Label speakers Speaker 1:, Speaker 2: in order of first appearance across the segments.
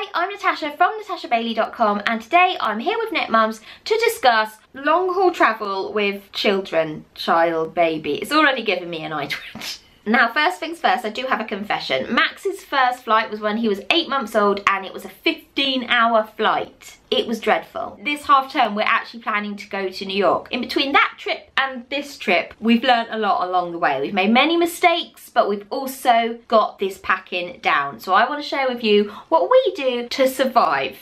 Speaker 1: Hi, I'm Natasha from natashabailie.com and today I'm here with NetMums to discuss long haul travel with children, child, baby. It's already giving me an eye twitch. Now, first things first, I do have a confession. Max's first flight was when he was eight months old and it was a 15 hour flight. It was dreadful. This half term, we're actually planning to go to New York. In between that trip and this trip, we've learned a lot along the way. We've made many mistakes, but we've also got this packing down. So I want to share with you what we do to survive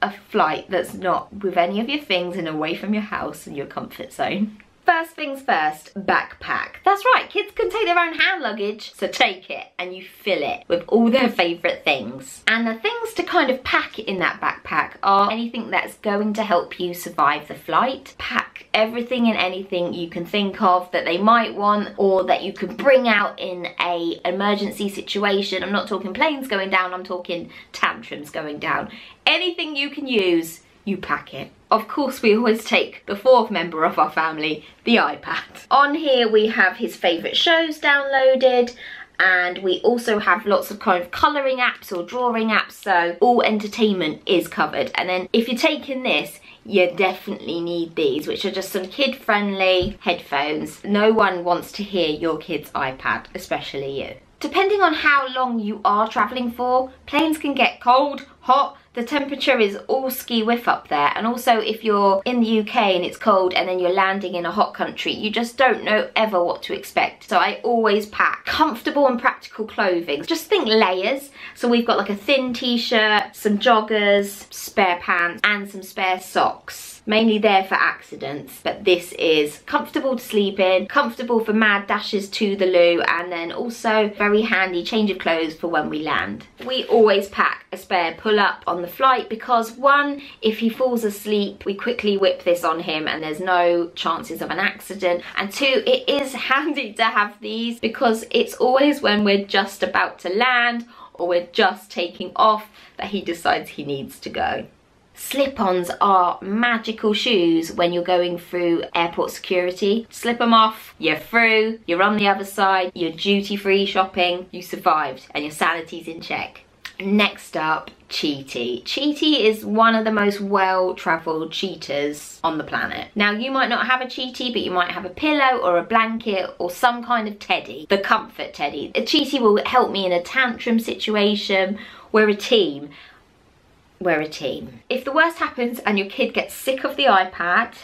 Speaker 1: a flight that's not with any of your things and away from your house and your comfort zone. First things first, backpack. That's right, kids can take their own hand luggage, so take it and you fill it with all their favourite things. And the things to kind of pack in that backpack are anything that's going to help you survive the flight. Pack everything and anything you can think of that they might want or that you can bring out in a emergency situation. I'm not talking planes going down, I'm talking tantrums going down. Anything you can use you pack it. Of course, we always take the fourth member of our family, the iPad. On here, we have his favourite shows downloaded, and we also have lots of kind of colouring apps or drawing apps, so all entertainment is covered. And then if you're taking this, you definitely need these, which are just some kid-friendly headphones. No one wants to hear your kid's iPad, especially you. Depending on how long you are travelling for, planes can get cold, hot, the temperature is all ski whiff up there. And also if you're in the UK and it's cold and then you're landing in a hot country you just don't know ever what to expect. So I always pack comfortable and practical clothing. Just think layers. So we've got like a thin t-shirt some joggers spare pants and some spare socks mainly there for accidents but this is comfortable to sleep in comfortable for mad dashes to the loo and then also very handy change of clothes for when we land. We always pack a spare pull-up on the flight because one if he falls asleep we quickly whip this on him and there's no chances of an accident. And two it is handy to have these because it's always when we're just about to land or we're just taking off that he decides he needs to go Slip-ons are magical shoes when you're going through airport security. Slip them off, you're through, you're on the other side, you're duty-free shopping, you survived and your sanity's in check. Next up, Cheety. Cheety is one of the most well-travelled cheetahs on the planet. Now, you might not have a Cheety, but you might have a pillow or a blanket or some kind of teddy, the comfort teddy. A Cheety will help me in a tantrum situation. We're a team we're a team. If the worst happens and your kid gets sick of the iPad,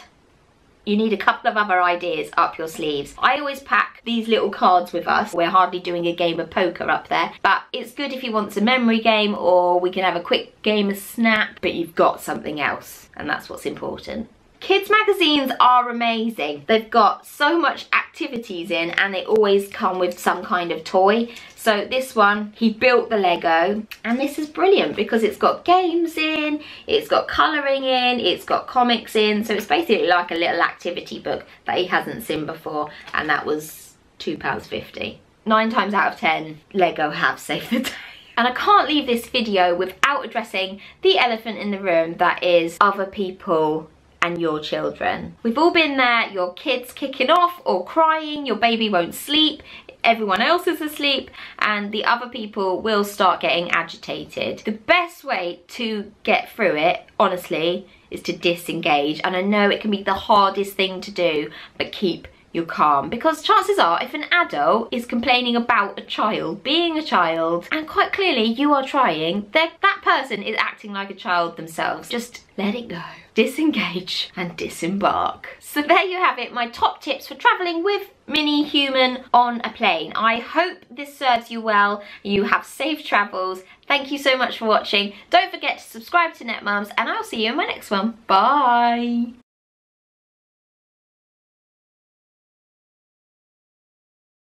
Speaker 1: you need a couple of other ideas up your sleeves. I always pack these little cards with us. We're hardly doing a game of poker up there, but it's good if you want a memory game or we can have a quick game of Snap, but you've got something else, and that's what's important. Kids magazines are amazing. They've got so much activities in and they always come with some kind of toy. So this one, he built the Lego and this is brilliant because it's got games in, it's got colouring in, it's got comics in. So it's basically like a little activity book that he hasn't seen before and that was £2.50. Nine times out of 10, Lego have saved the day. And I can't leave this video without addressing the elephant in the room that is other people and your children. We've all been there, your kid's kicking off or crying, your baby won't sleep, everyone else is asleep and the other people will start getting agitated. The best way to get through it, honestly, is to disengage and I know it can be the hardest thing to do but keep you're calm because chances are if an adult is complaining about a child being a child and quite clearly you are trying that person is acting like a child themselves. Just let it go. Disengage and disembark. So there you have it my top tips for traveling with mini human on a plane. I hope this serves you well. You have safe travels. Thank you so much for watching. Don't forget to subscribe to netmums and i'll see you in my next one. Bye